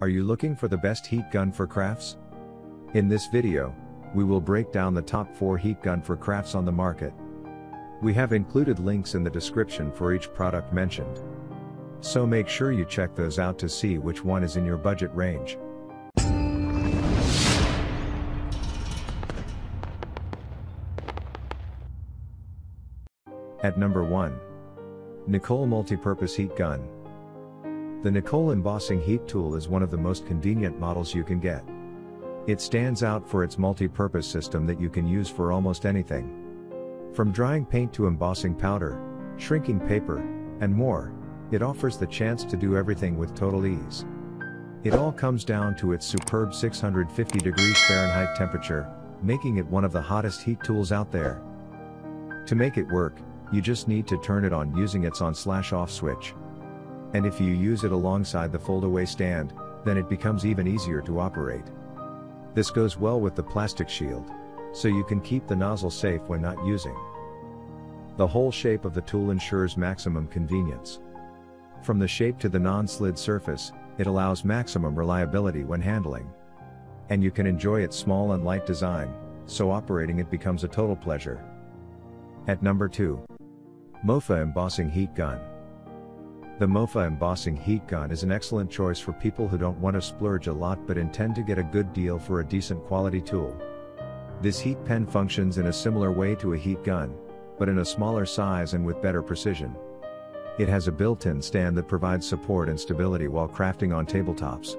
Are you looking for the best heat gun for crafts? In this video, we will break down the top 4 heat gun for crafts on the market. We have included links in the description for each product mentioned. So make sure you check those out to see which one is in your budget range. At number 1. Nicole Multipurpose Heat Gun. The Nicole embossing heat tool is one of the most convenient models you can get. It stands out for its multi-purpose system that you can use for almost anything. From drying paint to embossing powder, shrinking paper, and more, it offers the chance to do everything with total ease. It all comes down to its superb 650 degrees Fahrenheit temperature, making it one of the hottest heat tools out there. To make it work, you just need to turn it on using its on slash off switch. And if you use it alongside the fold-away stand, then it becomes even easier to operate. This goes well with the plastic shield, so you can keep the nozzle safe when not using. The whole shape of the tool ensures maximum convenience. From the shape to the non-slid surface, it allows maximum reliability when handling. And you can enjoy its small and light design, so operating it becomes a total pleasure. At number 2. Mofa Embossing Heat Gun. The Mofa embossing heat gun is an excellent choice for people who don't want to splurge a lot but intend to get a good deal for a decent quality tool. This heat pen functions in a similar way to a heat gun, but in a smaller size and with better precision. It has a built-in stand that provides support and stability while crafting on tabletops.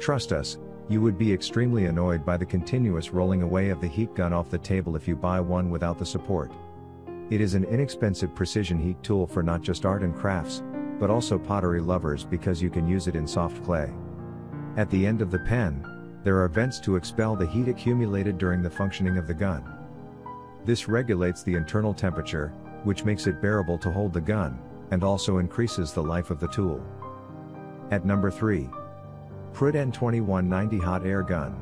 Trust us, you would be extremely annoyed by the continuous rolling away of the heat gun off the table if you buy one without the support. It is an inexpensive precision heat tool for not just art and crafts, but also pottery lovers because you can use it in soft clay. At the end of the pen, there are vents to expel the heat accumulated during the functioning of the gun. This regulates the internal temperature, which makes it bearable to hold the gun, and also increases the life of the tool. At number 3. Prulde N2190 Hot Air Gun.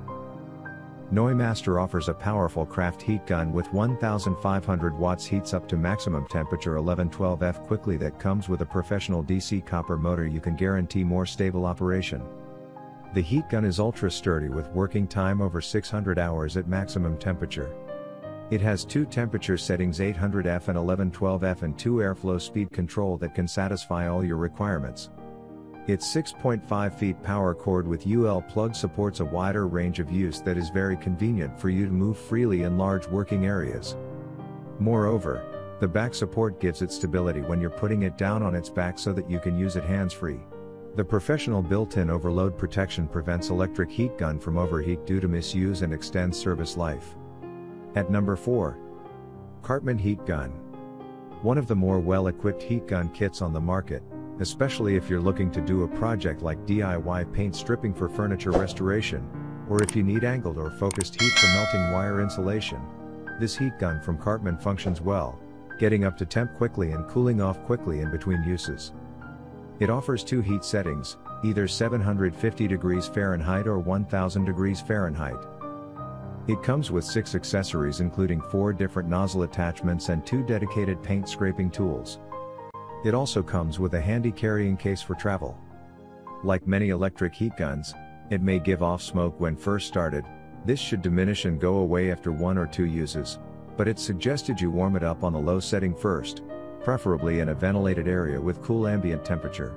Noimaster offers a powerful craft heat gun with 1500 watts heats up to maximum temperature 1112F quickly that comes with a professional DC copper motor you can guarantee more stable operation. The heat gun is ultra sturdy with working time over 600 hours at maximum temperature. It has two temperature settings 800F and 1112F and two airflow speed control that can satisfy all your requirements. Its 6.5 feet power cord with UL plug supports a wider range of use that is very convenient for you to move freely in large working areas. Moreover, the back support gives it stability when you're putting it down on its back so that you can use it hands-free. The professional built-in overload protection prevents electric heat gun from overheat due to misuse and extends service life. At number 4. Cartman Heat Gun. One of the more well-equipped heat gun kits on the market, especially if you're looking to do a project like DIY paint stripping for furniture restoration, or if you need angled or focused heat for melting wire insulation. This heat gun from Cartman functions well, getting up to temp quickly and cooling off quickly in between uses. It offers two heat settings, either 750 degrees Fahrenheit or 1000 degrees Fahrenheit. It comes with six accessories including four different nozzle attachments and two dedicated paint scraping tools. It also comes with a handy carrying case for travel. Like many electric heat guns, it may give off smoke when first started, this should diminish and go away after one or two uses, but it's suggested you warm it up on a low setting first, preferably in a ventilated area with cool ambient temperature.